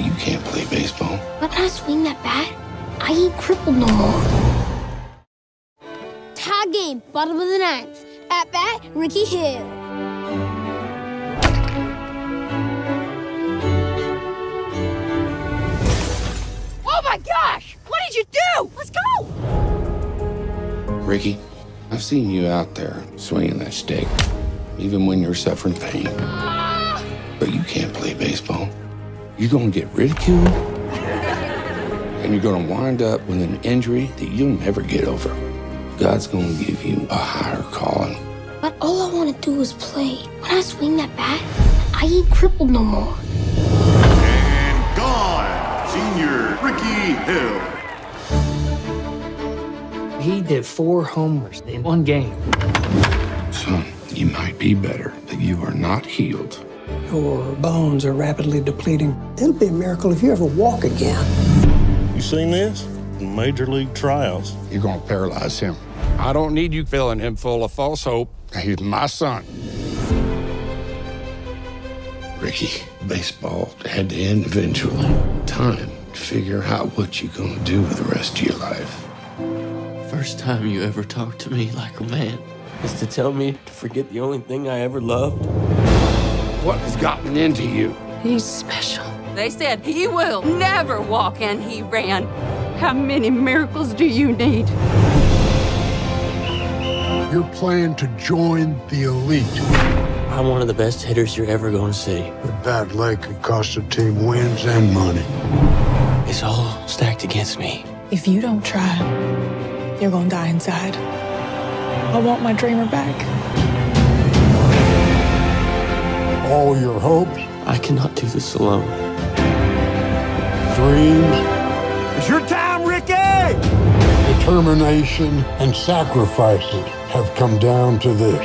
You can't play baseball. When I swing that bat, I ain't crippled no more. Tie game, bottom of the ninth. At bat, Ricky Hill. Oh my gosh! What did you do? Let's go! Ricky, I've seen you out there swinging that stick, even when you're suffering pain. Ah! But you can't play baseball. You're going to get ridiculed, and you're going to wind up with an injury that you'll never get over. God's going to give you a higher calling. But all I want to do is play. When I swing that bat, I ain't crippled no more. And gone, senior Ricky Hill. He did four homers in one game. Son, you might be better, but you are not healed. Your bones are rapidly depleting. It'll be a miracle if you ever walk again. You seen this? Major league trials. You're going to paralyze him. I don't need you filling him full of false hope. He's my son. Ricky, baseball had to end eventually. Time to figure out what you're going to do with the rest of your life. First time you ever talked to me like a man is to tell me to forget the only thing I ever loved. What has gotten into you? He's special. They said he will never walk, and he ran. How many miracles do you need? You're planning to join the elite. I'm one of the best hitters you're ever going to see. A bad leg could cost a team wins and money. It's all stacked against me. If you don't try, you're gonna die inside. I want my dreamer back. All your hopes, I cannot do this alone. dreams, It's your time, Ricky! determination, and sacrifices have come down to this.